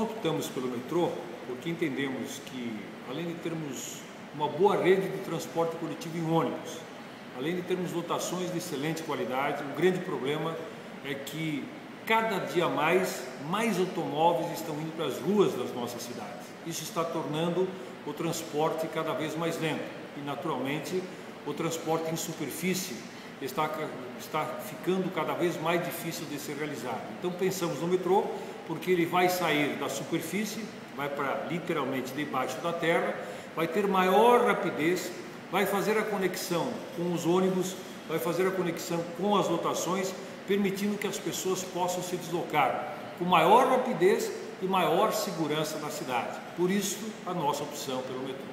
optamos pelo metrô porque entendemos que, além de termos uma boa rede de transporte coletivo em ônibus, além de termos lotações de excelente qualidade, o grande problema é que cada dia mais, mais automóveis estão indo para as ruas das nossas cidades. Isso está tornando o transporte cada vez mais lento e, naturalmente, o transporte em superfície está, está ficando cada vez mais difícil de ser realizado. Então, pensamos no metrô porque ele vai sair da superfície, vai para literalmente debaixo da terra, vai ter maior rapidez, vai fazer a conexão com os ônibus, vai fazer a conexão com as lotações, permitindo que as pessoas possam se deslocar com maior rapidez e maior segurança na cidade. Por isso, a nossa opção pelo metrô.